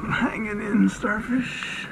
some hanging in starfish.